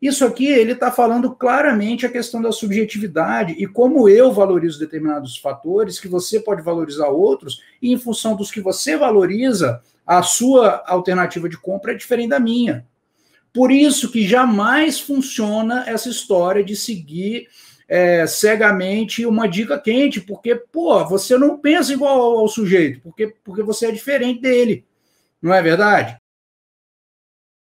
Isso aqui ele está falando claramente a questão da subjetividade e como eu valorizo determinados fatores, que você pode valorizar outros, e em função dos que você valoriza, a sua alternativa de compra é diferente da minha. Por isso que jamais funciona essa história de seguir é, cegamente uma dica quente, porque, pô, você não pensa igual ao, ao sujeito, porque, porque você é diferente dele. Não é verdade?